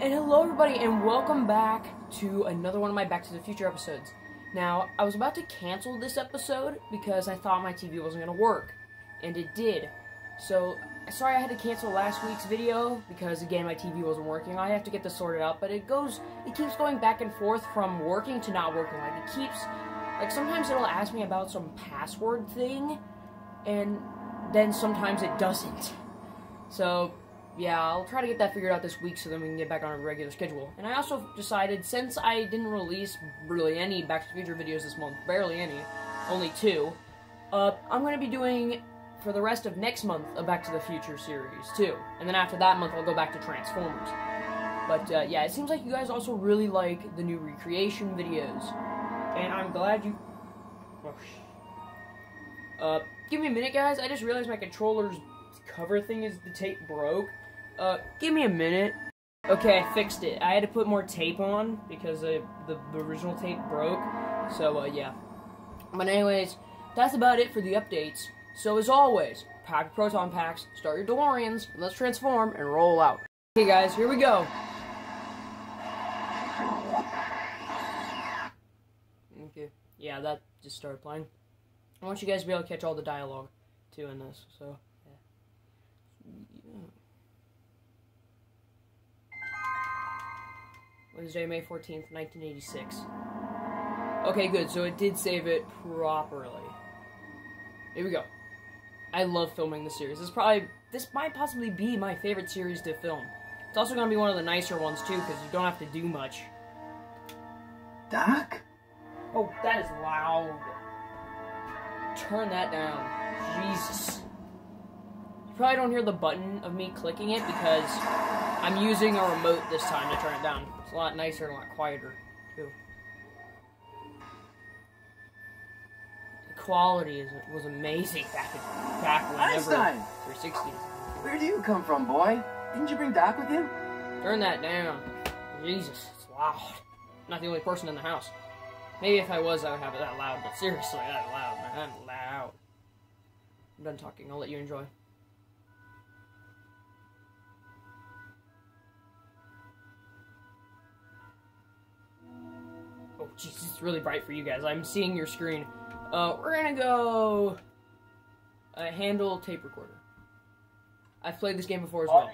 And hello, everybody, and welcome back to another one of my Back to the Future episodes. Now, I was about to cancel this episode because I thought my TV wasn't going to work, and it did. So, sorry I had to cancel last week's video because, again, my TV wasn't working. I have to get this sorted out, but it goes, it keeps going back and forth from working to not working. Like, it keeps, like, sometimes it'll ask me about some password thing, and then sometimes it doesn't. So, yeah, I'll try to get that figured out this week so then we can get back on a regular schedule. And I also decided, since I didn't release really any Back to the Future videos this month, barely any, only two, uh, I'm going to be doing, for the rest of next month, a Back to the Future series, too. And then after that month, I'll go back to Transformers. But, uh, yeah, it seems like you guys also really like the new recreation videos. And I'm glad you... Oh, uh, give me a minute, guys. I just realized my controller's cover thing is the tape broke. Uh, give me a minute. Okay, I fixed it. I had to put more tape on because uh, the, the original tape broke. So, uh, yeah. But anyways, that's about it for the updates. So as always, pack proton packs, start your DeLoreans, and let's transform and roll out. Okay guys, here we go. Okay, yeah, that just started playing. I want you guys to be able to catch all the dialogue, too, in this, so... Wednesday, May 14th, 1986. Okay, good, so it did save it properly. Here we go. I love filming the series. This probably, this might possibly be my favorite series to film. It's also going to be one of the nicer ones, too, because you don't have to do much. Doc? Oh, that is loud. Turn that down. Jesus. You probably don't hear the button of me clicking it because I'm using a remote this time to turn it down. It's a lot nicer and a lot quieter, too. The quality is, was amazing back, in, back whenever... Einstein! 360. Where do you come from, boy? Didn't you bring Doc with you? Turn that down. Jesus, it's loud. I'm not the only person in the house. Maybe if I was, I would have it that loud, but seriously, that loud, man. that Loud. I'm done talking. I'll let you enjoy. Jeez, it's really bright for you guys. I'm seeing your screen. Uh, we're gonna go... Uh, handle tape recorder. I've played this game before as well.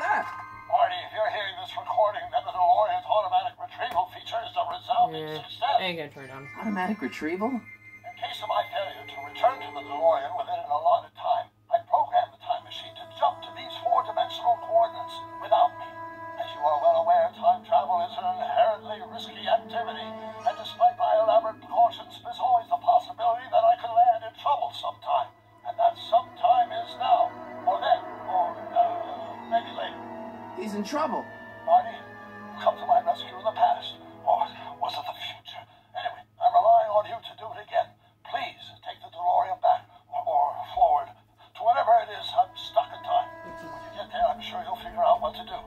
Doc! Marty, if you're hearing this recording, then the DeLorean's automatic retrieval feature is a resounding Yeah, success. I ain't gonna turn it on. Automatic retrieval? In case of my failure to return to the DeLorean within an allotted time, I programmed the time machine to jump to these four-dimensional coordinates without me. As you are well aware, time travel is an inherently risky activity, trouble. Marty, come to my rescue in the past. Or was it the future? Anyway, I'm relying on you to do it again. Please take the DeLorean back, or, or forward, to whatever it is I'm stuck in time. When you get there, I'm sure you'll figure out what to do.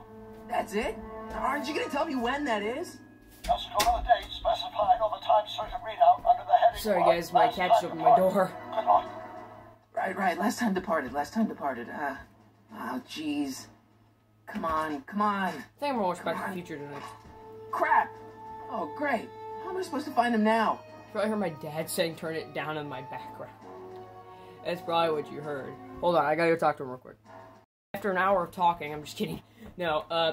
That's it? Aren't you gonna tell me when that is? Just go to the date specified on the time circuit readout under the heading. Sorry guys, my Last cat just opened my door. Good luck. Right, right. Last time departed. Last time departed. Uh, oh, jeez. Come on, come on. I think I'm gonna watch Back to the Future tonight. Crap! Oh, great. How am I supposed to find him now? I probably heard my dad saying turn it down in my background. That's probably what you heard. Hold on, I gotta go talk to him real quick. After an hour of talking, I'm just kidding. No, uh.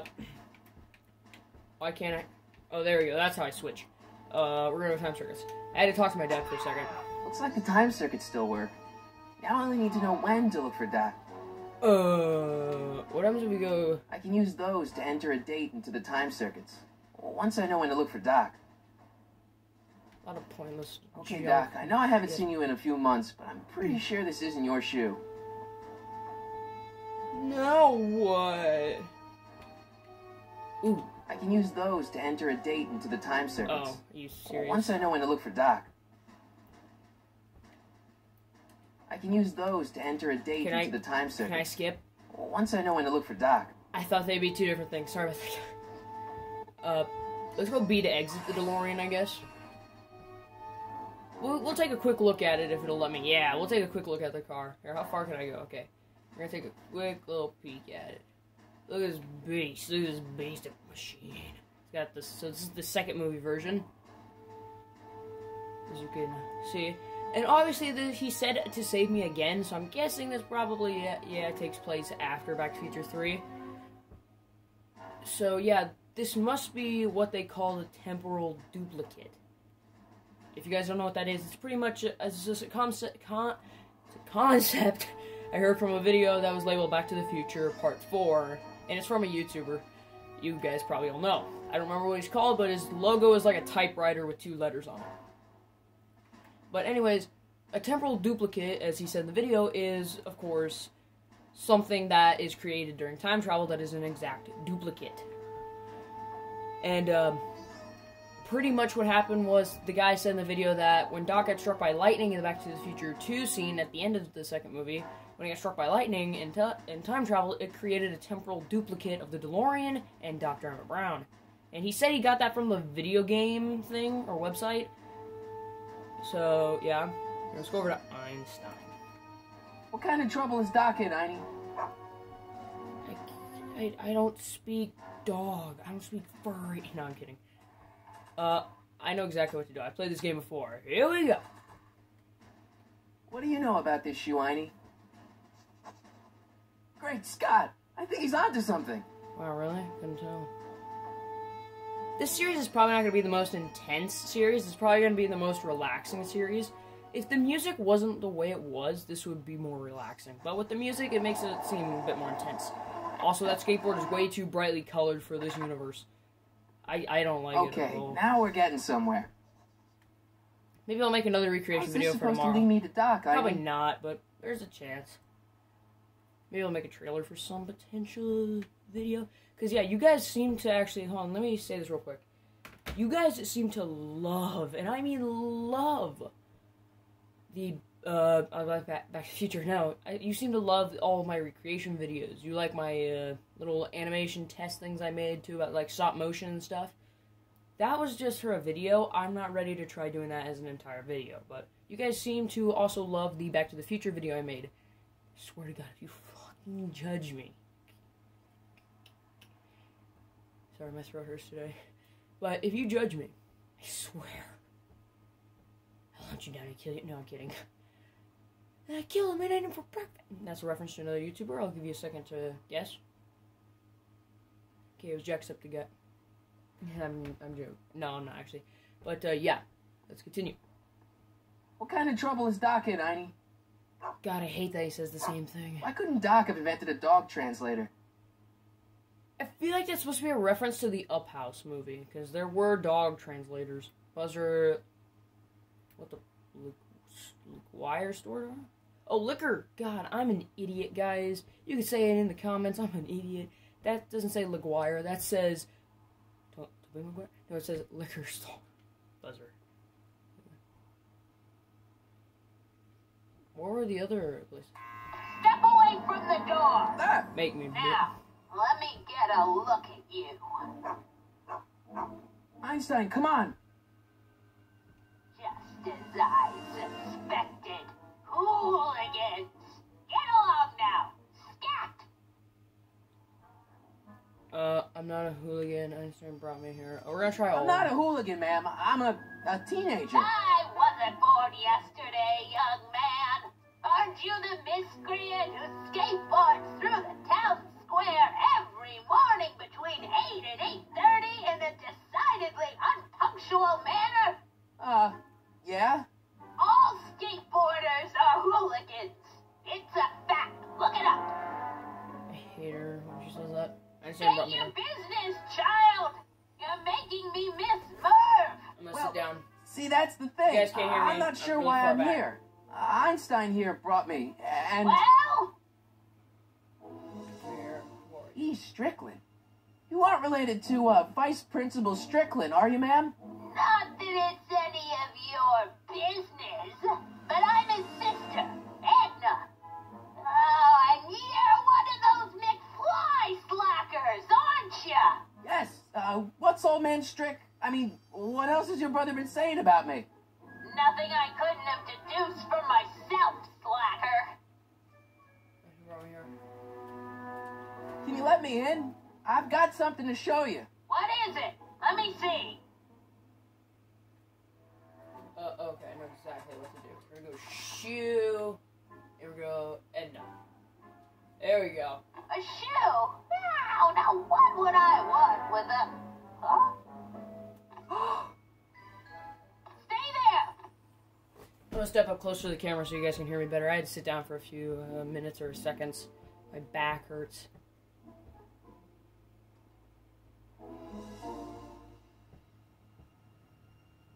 Why can't I? Oh, there we go. That's how I switch. Uh, we're gonna go time circuits. I had to talk to my dad for a second. Looks like the time circuits still work. Now I only need to know when to look for Doc. Uh, what happens if we go. I can use those to enter a date into the time circuits. Once I know when to look for Doc. A lot of pointless. Okay. Doc, I know I haven't Yeah. seen you in a few months, but I'm pretty sure this isn't your shoe. Now what? Ooh. I can use those to enter a date into the time circuits. Oh, are you serious? Once I know when to look for Doc. I can use those to enter a date Can into I- the time Can I skip? Once I know when to look for Doc. I thought they'd be two different things. Sorry about that. Uh, let's go B to exit the DeLorean, I guess. We'll, we'll take a quick look at it if it'll let me. Yeah, we'll take a quick look at the car. Here, how far can I go? Okay. We're gonna take a quick little peek at it. Look at this beast. Look at this beast of a machine. It's got this. So this is the second movie version, as you can see. And obviously, the, he said to save me again. So I'm guessing this probably yeah, yeah takes place after Back to Future Three. So yeah, this must be what they call the temporal duplicate. If you guys don't know what that is, it's pretty much uh, a, just a concept. Con, a concept I heard from a video that was labeled Back to the Future Part Four, and it's from a YouTuber. You guys probably all know. I don't remember what he's called, but his logo is like a typewriter with two letters on it. But anyways, a temporal duplicate, as he said in the video, is of course something that is created during time travel that is an exact duplicate. And um, pretty much what happened was the guy said in the video that when Doc got struck by lightning in the Back to the Future 2 scene at the end of the second movie, when he got struck by lightning in, in time travel, it created a temporal duplicate of the DeLorean and Dr. Emmett Brown. And he said he got that from the video game thing or website. So, yeah. Let's go over to Einstein. What kind of trouble is Doc in, Einie? I, I, I don't speak dog. I don't speak furry. No, I'm kidding. Uh, I know exactly what to do. I played this game before. Here we go. What do you know about this shoe, Einie? Great Scott! I think he's onto something. Wow, really? Couldn't tell. This series is probably not going to be the most intense series. It's probably going to be the most relaxing series. If the music wasn't the way it was, this would be more relaxing. But with the music, it makes it seem a bit more intense. Also, that skateboard is way too brightly colored for this universe. I, I don't like okay, it Okay, now we're getting somewhere. Maybe I'll make another recreation video for supposed to lead me to Doc, Probably Einie? not, but there's a chance. Maybe I'll make a trailer for some potential video. Because, yeah, you guys seem to actually... Hold on, let me say this real quick. You guys seem to love, and I mean love, the uh, I like Back, Back to the Future. No, I, you seem to love all my recreation videos. You like my uh, little animation test things I made too about like stop motion and stuff. That was just for a video. I'm not ready to try doing that as an entire video, but you guys seem to also love the Back to the Future video I made. I swear to God, if you fucking judge me. Sorry, my throat hurts today. But if you judge me, I swear, I'll hunt you down and kill you. No, I'm kidding. And I kill him and ate him for breakfast. That's a reference to another YouTuber. I'll give you a second to guess. Okay, it was Jacksepticeye. I'm, I'm joking. No, I'm not actually. But, uh, yeah. Let's continue. What kind of trouble is Doc in, Einie? God, I hate that he says the same thing. Why couldn't Doc have invented a dog translator? I feel like that's supposed to be a reference to the Up House movie, because there were dog translators. Buzzer. What the. Wire store? Oh, liquor! God, I'm an idiot, guys. You can say it in the comments. I'm an idiot. That doesn't say LaGuire. That says. No, it says liquor store. Buzzer. Where were the other places? Step away from the door. Ah! Make me. Now, let me get a look at you. Einstein, come on! Just as I suspected. Hooligans! Get along now! Scat! Uh, I'm not a hooligan. Einstein brought me here. Oh, we're gonna try all. I'm not a hooligan, ma'am. I'm a, a teenager. I wasn't born yesterday, young man. Aren't you the miscreant who skateboards that's the thing. You guys can't hear I'm me. not I'm sure why I'm back. here. Einstein here brought me, and Well, E. Strickland. You aren't related to uh, Vice Principal Strickland, are you, ma'am? not that it's any of your business, but I'm his sister, Edna. Oh, and you're one of those McFly slackers, aren't ya? Yes. Uh, what's old man Strick? I mean, what else has your brother been saying about me? Nothing I couldn't have deduced for myself, slacker. He brought me here. Can you let me in? I've got something to show you. What is it? Let me see. Uh, okay, I know exactly what to do. We're gonna go shoe. Here we go, Edna. There we go. A shoe? Now, now, what would I want with a... Huh? Stay there! I'm gonna step up closer to the camera so you guys can hear me better. I had to sit down for a few uh, minutes or seconds. My back hurts.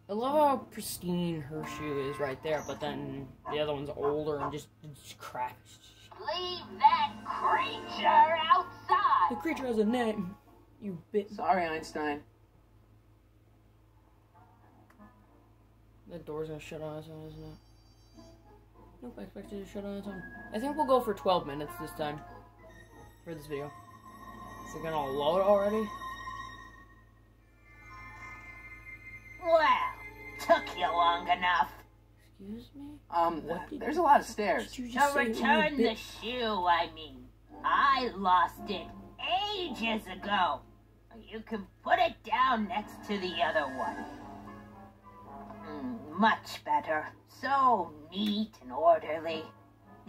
I love how pristine her shoe is right there, but then the other one's older and just, just crap. Leave that creature outside! The creature has a name. You bit. Sorry, Einstein. The door's gonna shut on its own, isn't it? Nope, I expected it to shut on its own. I think we'll go for 12 minutes this time. For this video. Is it gonna load already? Well, took you long enough. Excuse me? Um, What did- there's a lot of stairs. Did you To just say return the shoe, I mean. I lost it ages ago. You can put it down next to the other one. Mm, much better. So neat and orderly.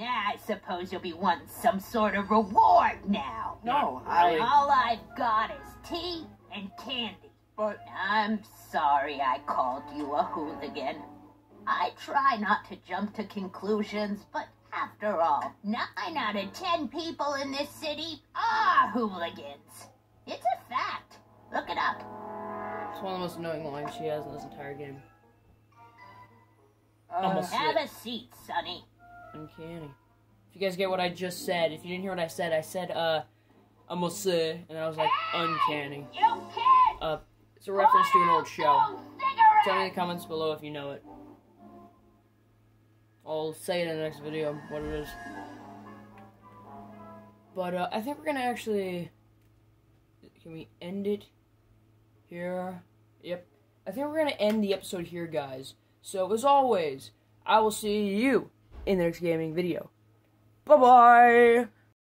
I suppose you'll be wanting some sort of reward now. No, I. All I've got is tea and candy. But I'm sorry I called you a hooligan. I try not to jump to conclusions, but after all, nine out of ten people in this city are hooligans. It's a fact. Look it up. It's one of the most annoying lines she has in this entire game. Uh, Almost. Have a seat, Sonny. Uncanny. If you guys get what I just said, if you didn't hear what I said, I said, uh, almost say, and then I was like, uncanny. You kid! Uh, it's a reference to an old show. Those Tell me in the comments below if you know it. I'll say it in the next video what it is. But uh, I think we're gonna actually. Can we end it here? Yep. I think we're gonna end the episode here, guys. So as always, I will see you in the next gaming video. Bye bye.